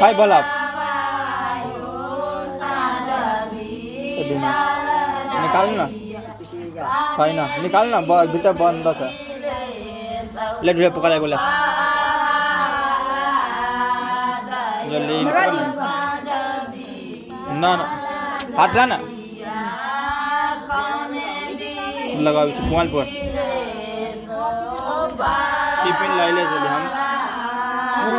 Hi, Balap. निकालना छैन निकाल्न भित्र बन्द छ लेट भिडियो बोला जल्दी न न हात ला न लगाउ कुवाल पर टिफिन लाइले चली हम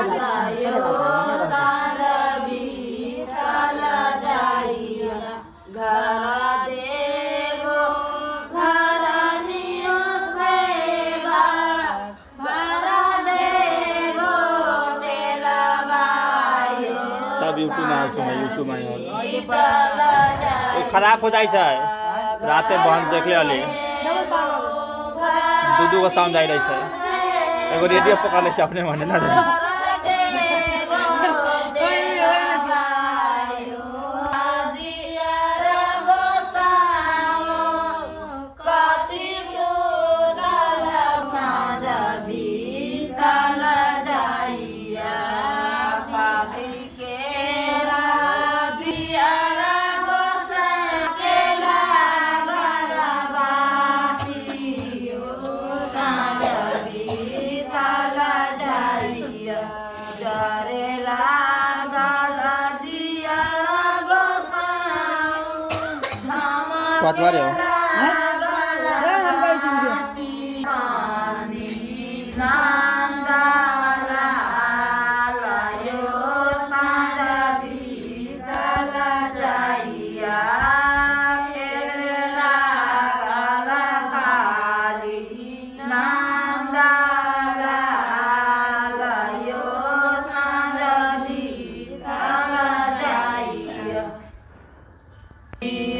खराब हो जाए रात बहन देखले ले दू दू गो साउंड आई रही है एगो रेडियो पकड़ ले अपने मन ना शरेला पाँचवारे हो Nah. Yeah.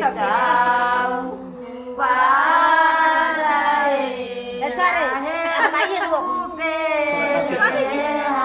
Việt Nam và đây là hết máy hiện thuộc về